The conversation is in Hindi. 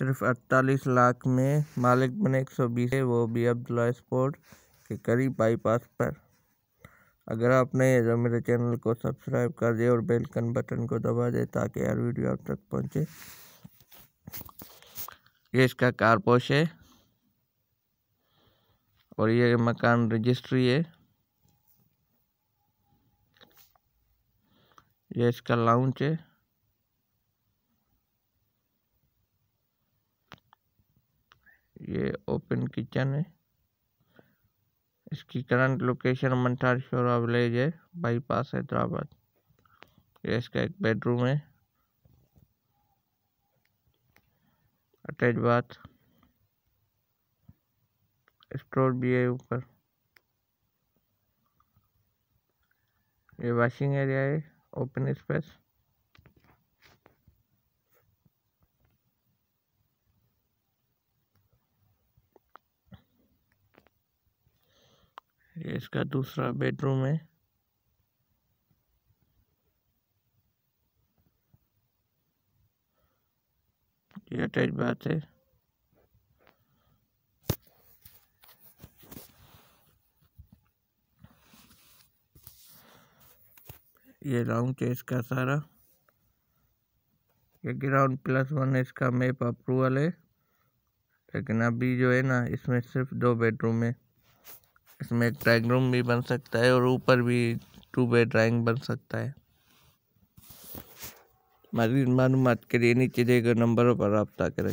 सिर्फ़ अड़तालीस लाख में मालिक बने एक सौ बीस। वो भी अब्दुल्ला स्पोर्ट के करीब बाईपास पर। अगर आप नए हैं तो मेरे चैनल को सब्सक्राइब कर दे और बेलकन बटन को दबा दे ताकि हर वीडियो आप तक पहुँचे, ये इसका कारपोश है और ये मकान रजिस्ट्री है। ये इसका लाउंज है। ये ओपन किचन है। इसकी करंट लोकेशन मंठार शोरा विलेज है बाईपास हैदराबाद ये इसका एक बेडरूम है। अटैच बाथ स्टोर भी है ऊपर। ये वॉशिंग एरिया है ओपन स्पेस ये इसका दूसरा बेडरूम है। ये अटैच बात है। ये राउंड है इसका सारा। ये ग्राउंड प्लस वन इसका मैप अप्रूवल है। लेकिन अभी जो है ना, इसमें सिर्फ़ दो बेडरूम है। इसमें एक ड्राइंग रूम भी बन सकता है और ऊपर भी टू बे ड्राइंग बन सकता है। मालूम के लिए नीचे गए नंबरों पर रबता करें